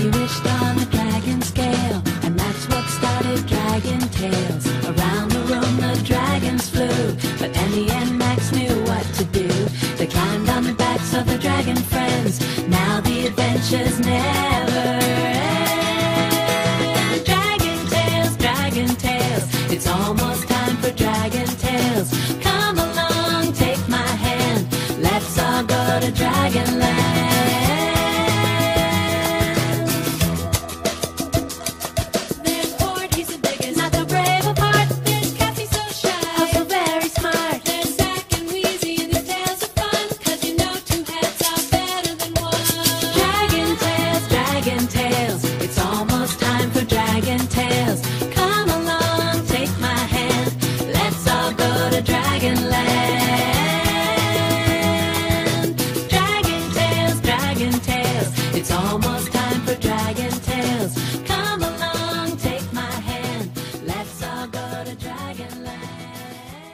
He wished on a dragon scale, and that's what started Dragon Tales. Around the room the dragons flew, but Emmy and Max knew what to do. They climbed on the backs of the dragon friends. Now the adventures never end. Dragon Tales, Dragon Tales, it's almost time for Dragon Tales. Come along, take my hand, let's all go to Dragon